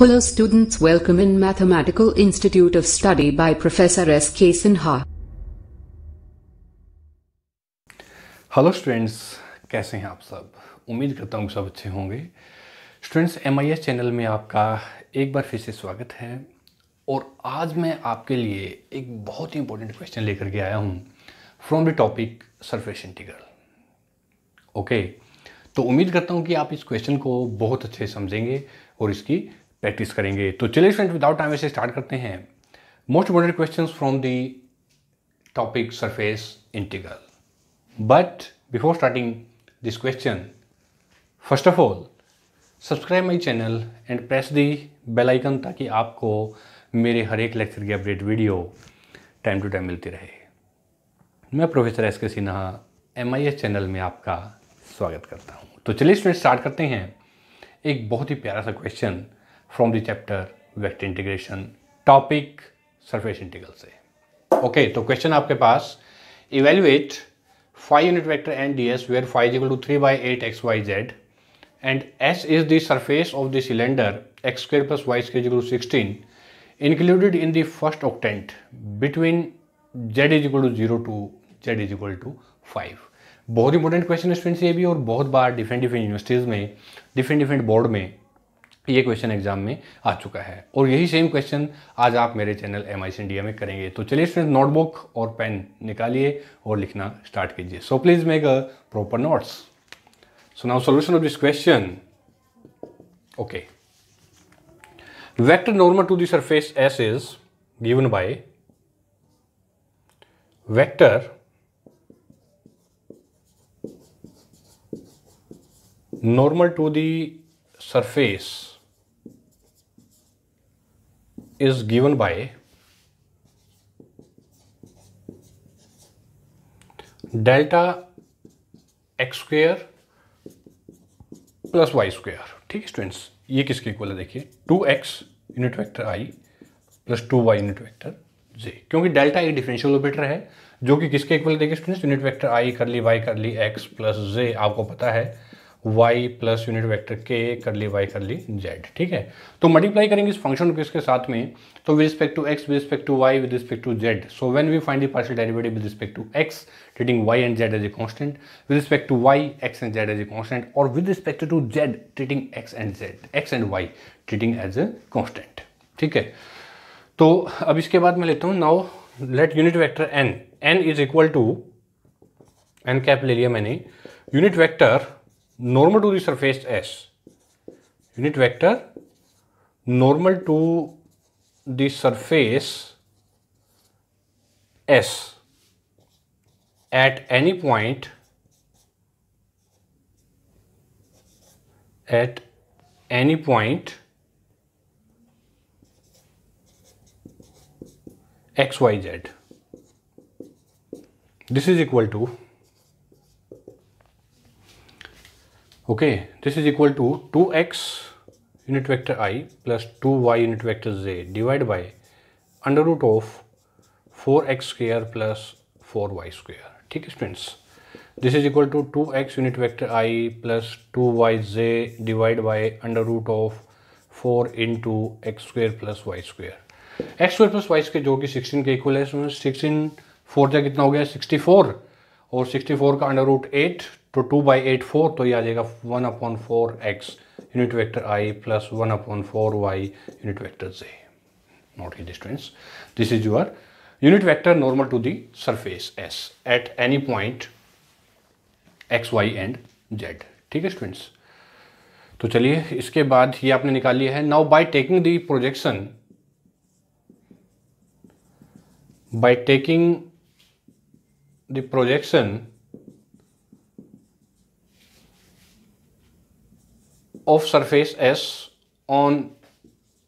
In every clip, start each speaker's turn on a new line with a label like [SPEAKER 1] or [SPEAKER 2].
[SPEAKER 1] Hello, students. Welcome in Mathematical Institute of Study by Professor S. K. Sinha.
[SPEAKER 2] Hello students कैसे हैं आप सब? उम्मीद करता हूँ सब अच्छे होंगे। स्टूडेंट्स एमआईएस चैनल में आपका एक बार फिर से स्वागत है। और आज मैं आपके लिए एक बहुत ही इंपॉर्टेंट क्वेश्चन लेकर के आया हूँ from the topic surface integral okay तो उम्मीद करता हूँ कि आप इस क्वेश्चन को बहुत अच्छे समझेंगे और इसकी प्रैक्टिस करेंगे। तो चलिए friend without time waste start करते हैं। Most important question from the topic surface integral but before starting this question first of all subscribe my channel and press the bell icon ताकि आपको मेरे हर एक लेक्चर की update video time to time मिलती रहे। मैं professor S K Sinha M I S channel में आपका स्वागत करता हूँ। तो चलिए स्टूडेंट स्टार्ट करते हैं। एक बहुत ही प्यारा सा question from the chapter vector integration topic surface integral से। ओके okay, तो क्वेश्चन आपके पास evaluate five unit vector and d s where five equal to three by eight x y z and s is the surface of the cylinder x square plus y square equal to sixteen included in the first octant between z is equal to zero two z is equal to five बहुत important question students ये भी और बहुत बार different different universities में different different board में ये question exam में आ चुका है। और यही सेम क्वेश्चन आज आप मेरे चैनल एम आई इंडिया में करेंगे। तो चलिए स्टूडेंट नोटबुक और पेन निकालिए और लिखना स्टार्ट कीजिए। So please make a proper notes so now solution of this question okay vector normal to the surface s is given by vector normal to the surface is given by delta x square plus y square ठीक है students ये किसके equal है देखिए? Two x unit vector i plus two y unit vector j क्योंकि delta एक differential operator है, जो कि किसके इक्वल देखिए स्टूडेंट्स यूनिट वेक्टर आई कर ली वाई कर ली एक्स प्लस जे आपको पता है। Y प्लस यूनिट वेक्टर के कर ली वाई कर ली जेड ठीक है? तो मल्टीप्लाई करेंगे इस फ़ंक्शन को इसके साथ में तो with respect to x with respect to y with respect to z so when we find the partial derivative with respect to x, treating y and z as a constant, with respect to y, x and z as a constant, or with respect to z, treating x and z, x and y, treating as a constant, ठीक है? तो अब इसके बाद मैं लेता हूँ now let unit vector n n is equal to n cap ले लिया मैंने unit vector normal to the surface S. Unit vector normal to the surface S at any point at any point xyz. This is equal to okay, this is equal to 2x unit vector i plus 2y unit vector z divided by under root of 4x square plus 4y square. ठीक है students this is equal to two x unit vector i plus two y j divide by under root of four into x square plus y square x square plus y square जो कि sixteen के equal है sixteen four जा कितना हो गया? Sixty four और sixty four का अंडर रूट एट तो टू बाई एट फोर तो ये आ जाएगा one upon four x unit vector i plus one upon four y unit vector j. Not he distance this is your unit vector normal to the surface s at any point x y and z ठीक है students तो चलिए, इसके बाद ये आपने निकाल लिया है। Now by taking the projection by taking the projection of surface S on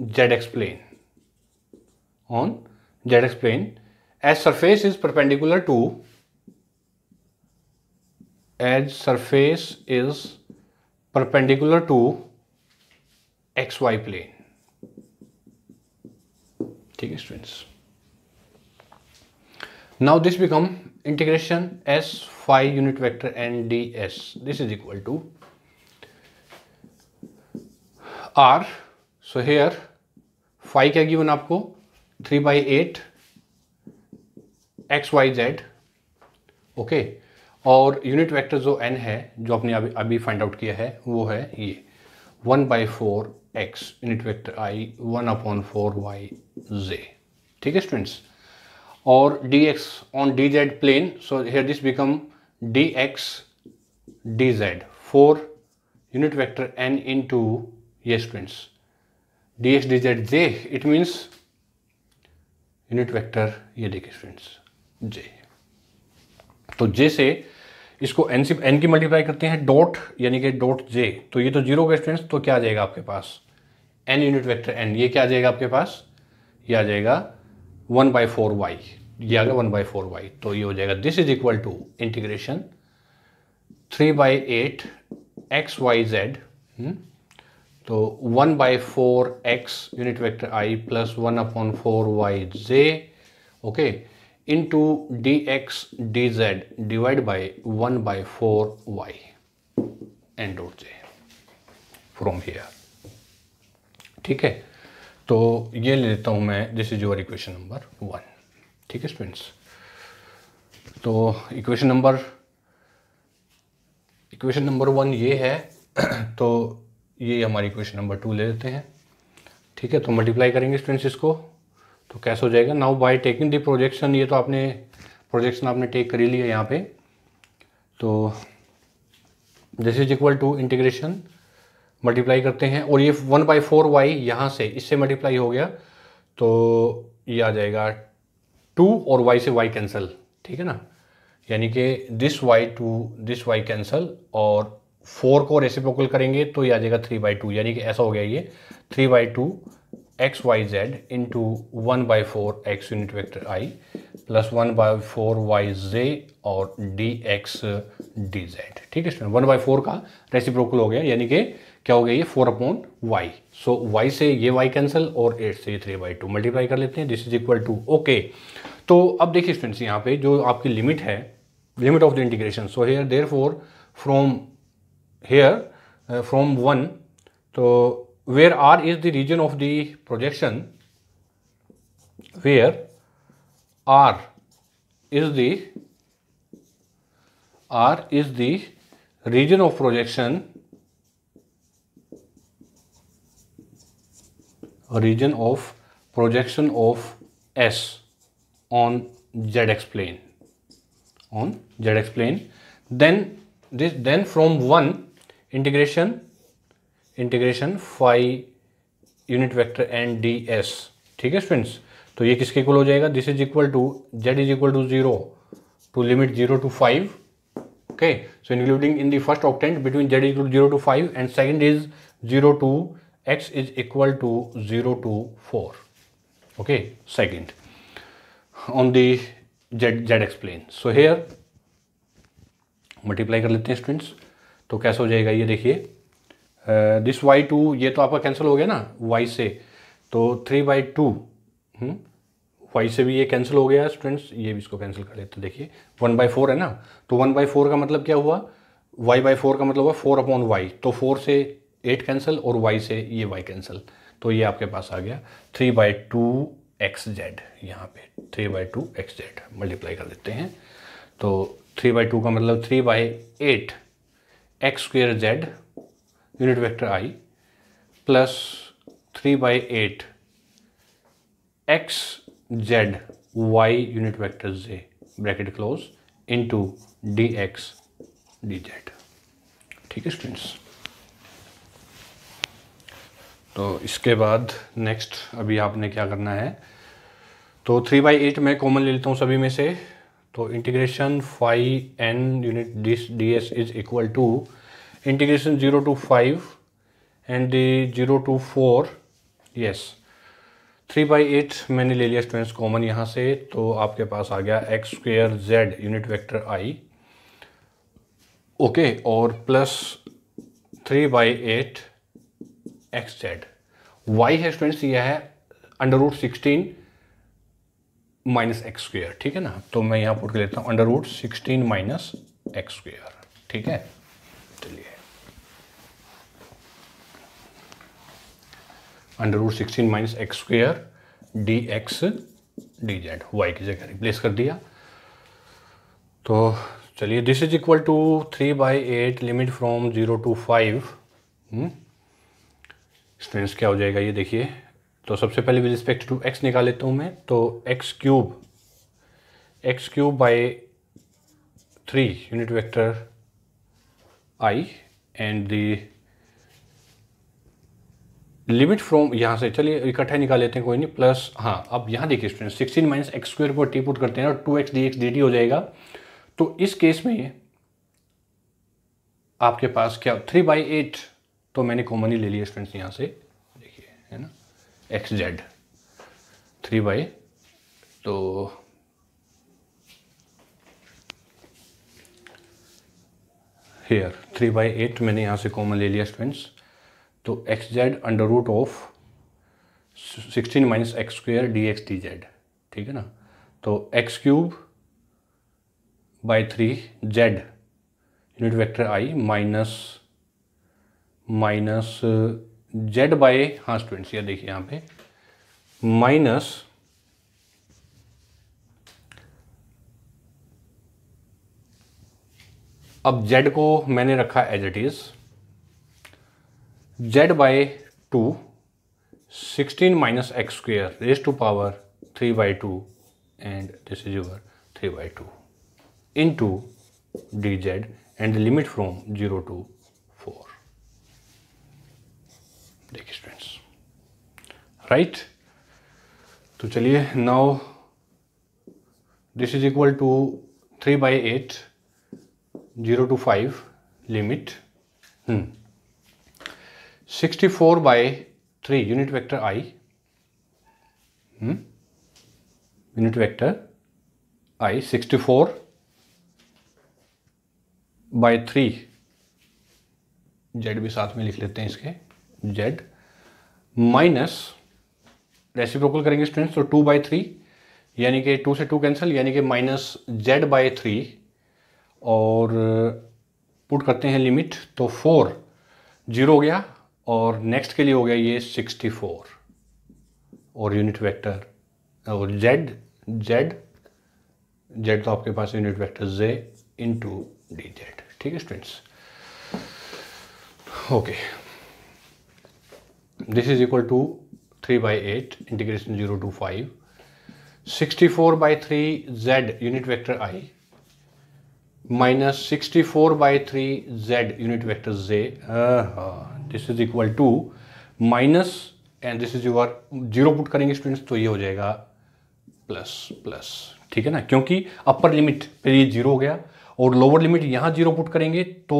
[SPEAKER 2] zx plane on zx plane as surface is perpendicular to as surface is perpendicular to xy plane ठीक है students now this become integration s phi unit vector and ds this is equal to r so here five क्या given आपको? Three by eight x y z okay और unit vector जो n है, जो आपने अभी अभी फाइंड आउट किया है, वो है ये. One by four x unit vector i one upon four y j ठीक है स्टूडेंट्स और d x on d z plane so here this become d x d z four unit vector n into d z j it means unit vector ये देखिए students j तो j से इसको n c n की multiply करते हैं dot यानी कि डॉट जे तो ये तो ज़ीरो का स्टूडेंट्स तो क्या आ जाएगा आपके पास? एन यूनिट वेक्टर एन ये क्या आ जाएगा आपके पास? ये आ जाएगा वन बाई फोर वाई ये आ गया वन बाई फोर वाई तो ये हो जाएगा this is equal to integration three by eight x y z तो one by four x unit vector i plus one upon four y j, okay, into dx dz divide by 1 by 4 y and dot j, from here. ठीक है? तो ये ले लेता हूँ मैं this is your equation number one ठीक है स्टूडेंट्स तो equation number equation number one ये है तो ये हमारी क्वेश्चन नंबर टू ले लेते हैं। ठीक है तो मल्टीप्लाई करेंगे स्टूडेंट्स इसको तो कैसे हो जाएगा? Now by taking the projection ये तो आपने प्रोजेक्शन आपने टेक कर ही लिया यहाँ पे। तो this is equal to integration multiply करते हैं, और ये वन बाई फोर वाई यहाँ से, इससे मल्टीप्लाई हो गया तो ये आ जाएगा टू और वाई से वाई कैंसिल ठीक है ना? यानी कि this y to this y cancel और फोर को रेसिप्रोकल करेंगे तो ये आ जाएगा थ्री बाई टू यानी कि ऐसा हो गया ये three by two x y z into one by four x unit vector i plus one by four y j और डी एक्स डी जेड ठीक है स्टूडेंट वन बाई फोर का रेसिप्रोकल हो गया, यानी कि क्या हो गया ये? Four upon y so y से ये वाई कैंसिल और एट से ये थ्री बाई टू मल्टीप्लाई कर लेते हैं this is equal to okay तो अब देखिए स्टूडेंट्स यहाँ पे जो आपकी लिमिट है limit of the integration so here there four from here uh, from 1 so where r is the region of the projection? Where r is the r is the region of projection? Region of projection of s on zx plane on zx plane then this then from 1 integration. Integration five unit vector n d s ठीक है students तो ये किसके equal हो जाएगा? This is equal to z is equal to zero to limit zero to five okay so including in the first octant between z is zero to five and second is zero to x is equal to zero to four okay second on the z z explain so here multiply कर लेते हैं students तो कैसे हो जाएगा ये देखिए। This y to ये तो आपका कैंसिल हो गया ना वाई से। तो थ्री बाई टू वाई से भी ये कैंसिल हो गया स्टूडेंट्स ये भी इसको कैंसिल कर लेते देखिए वन बाई फोर है ना तो वन बाई फोर का मतलब क्या हुआ? वाई बाई फोर का मतलब हुआ फोर अपॉन वाई तो फोर से एट कैंसिल और वाई से ये वाई कैंसिल तो ये आपके पास आ गया। Three by two x z यहाँ पे three by two x z multiply कर देते हैं। तो थ्री बाई टू का मतलब three by eight x square z unit vector i, plus 3 by 8 x z y unit vector z, bracket d x d z ठीक है students तो इसके बाद नेक्स्ट अभी आपने क्या करना है? तो थ्री बाई एट मैं कॉमन ले लेता हूँ सभी में से। तो integration five n unit d s is equal to integration 0 to 5 and the 0 to 4 yes. 3 by eight मैंने ले लिया स्टूडेंट्स कॉमन यहाँ से तो आपके पास आ गया x square z unit vector i okay और plus three by eight x z y है स्टूडेंट्स यह है under root sixteen minus x square ठीक है ना? तो मैं यहाँ पुट कर लेता हूँ under root sixteen minus x square ठीक है? चलिए। Under root sixteen minus x square d x d z y की जगह रिप्लेस कर दिया। तो चलिए this is equal to three by eight limit from zero to five students क्या हो जाएगा ये देखिए। तो सबसे पहले विद रिस्पेक्ट टू एक्स निकाल लेता हूँ मैं तो x cube x cube by three unit vector i and the limit from यहाँ से, चलिए इकट्ठा निकाल लेते हैं, कोई नहीं प्लस हाँ अब यहाँ देखिए student sixteen minus x square को टी पुट करते हैं और two x d x d t हो जाएगा। तो इस केस में आपके पास क्या थ्री बाई एट तो मैंने कॉमन ही ले लिया स्टूडेंट्स यहाँ से, देखिए, है ना? एक्स जेड थ्री बाई तो हेयर थ्री बाई एट मैंने यहाँ से कॉमन ले लिया स्टूडेंट्स तो x z under root of sixteen minus x square d x d z ठीक है ना? तो x cube by three z unit vector i minus minus z by हाँ स्टूडेंट्स ये देखिए यहाँ पे माइनस अब जेड को मैंने रखा as it is z by two sixteen minus x square raise to power three by two and this is your three by two into dz and the limit from 0 to 4 देखिए students right तो चलिए now this is equal to three by eight zero to five limit sixty four by three unit vector i unit vector i sixty four by three z भी साथ में लिख लेते हैं इसके। जेड माइनस रेसिप्रोकल करेंगे स्टूडेंट्स तो two by three यानी कि टू से टू कैंसिल यानी कि माइनस जेड बाई थ्री और पुट करते हैं लिमिट तो फोर ज़ीरो हो गया, और नेक्स्ट के लिए हो गया ये सिक्सटी फोर और यूनिट वेक्टर और जेड जेड जेड तो आपके पास unit vector j into d z ठीक है students okay this is equal to three by eight integration zero to five sixty four by three z unit vector i minus sixty four by three z unit vector j this is equal to minus and this is your zero put करेंगे students तो ये हो जाएगा plus plus ठीक है ना? क्योंकि upper limit पे ये ज़ीरो हो गया और लोअर लिमिट यहाँ ज़ीरो पुट करेंगे तो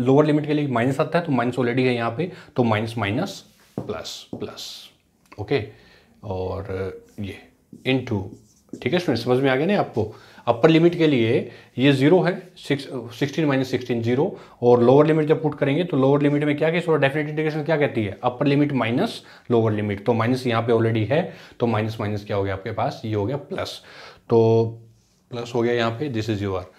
[SPEAKER 2] लोअर लिमिट के लिए माइनस आता है तो माइनस ऑलरेडी है यहाँ पे तो minus minus plus plus okay और, ये इन टू ठीक है स्टूडेंट समझ में आ गया ना आपको? अपर लिमिट के लिए ये ज़ीरो है six sixteen minus sixteen zero और लोअर लिमिट जब पुट करेंगे तो लोअर लिमिट में क्या केस और डेफिनेट इंटीग्रेशन क्या कहती है? Upper limit minus lower limit तो माइनस यहाँ पे ऑलरेडी है तो माइनस माइनस क्या हो गया आपके पास? ये हो गया प्लस तो प्लस हो गया यहाँ पे this is your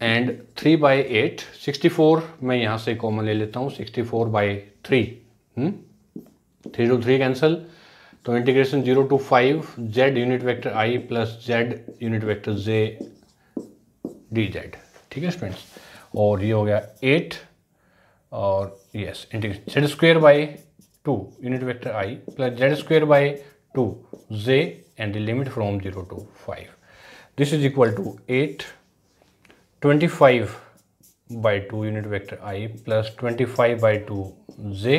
[SPEAKER 2] and three by eight sixty four मैं यहाँ से कॉमन ले लेता हूँ sixty four by three three two three cancel तो integration zero to five z unit vector i plus z unit vector j d z ठीक है students और ये हो गया एट और yes integration z square by two unit vector i plus z square by two j and the limit from zero to five this is equal to eight twenty five by two unit vector i plus twenty five by two j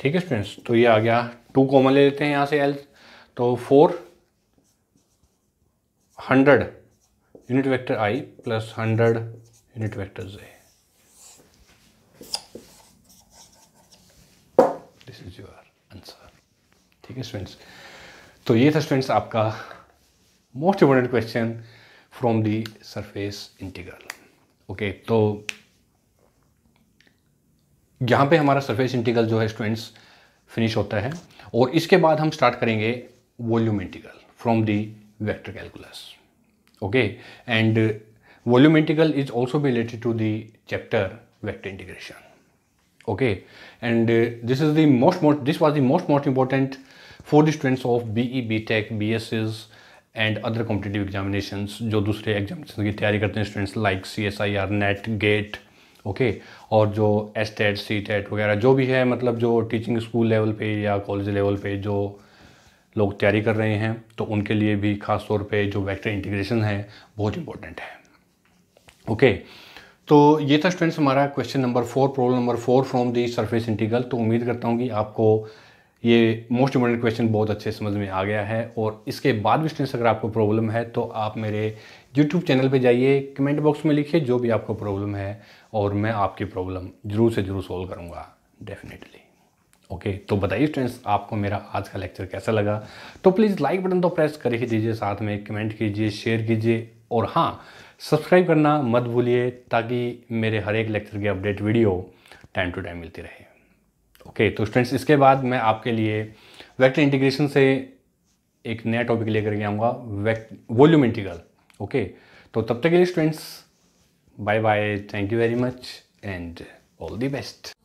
[SPEAKER 2] ठीक है students तो ये आ गया two common ले लेते हैं यहाँ से एल तो four hundred unit vector i plus hundred unit vector j this is your answer ठीक है स्टूडेंट्स तो ये था स्टूडेंट्स आपका most important question from the surface integral okay तो यहाँ पे हमारा सरफेस इंटीग्रल जो है स्टूडेंट्स फिनिश होता है और इसके बाद हम स्टार्ट करेंगे volume integral from the vector calculus okay and volume integral is also भी related to the chapter vector integration okay? And uh, this is the most, most this was the most most important for the students of BE BTech BSs and other competitive examinations जो दूसरे examination की तैयारी करते हैं students like C S I R NET GATE okay और जो S TET C TET वगैरह जो भी है मतलब जो टीचिंग स्कूल लेवल पे या कॉलेज लेवल पे जो लोग तैयारी कर रहे हैं तो उनके लिए भी ख़ास तौर पे जो वेक्टर इंटीग्रेशन है बहुत इंपॉर्टेंट है ओके okay, तो ये था स्टूडेंट्स हमारा question number four problem number four from the surface integral तो उम्मीद करता हूँ कि आपको ये मोस्ट इम्पोर्टेंट क्वेश्चन बहुत अच्छे समझ में आ गया है और इसके बाद भी स्टूडेंट्स अगर आपको प्रॉब्लम है तो आप मेरे यूट्यूब चैनल पे जाइए कमेंट बॉक्स में लिखिए जो भी आपको प्रॉब्लम है और मैं आपकी प्रॉब्लम ज़रूर से ज़रूर सॉल्व करूँगा डेफिनेटली ओके तो बताइए स्टूडेंट्स आपको मेरा आज का लेक्चर कैसा लगा? तो प्लीज़ लाइक बटन तो प्रेस कर ही दीजिए, साथ में कमेंट कीजिए शेयर कीजिए और हाँ सब्सक्राइब करना मत भूलिए ताकि मेरे हर एक लेक्चर की update video time to time मिलती रहे। ओके तो स्टूडेंट्स इसके बाद मैं आपके लिए वेक्टर इंटीग्रेशन से एक नया टॉपिक लेकर के आऊँगा वॉल्यूम इंटीग्रल ओके तो तब तक के लिए students bye bye thank you very much and all the best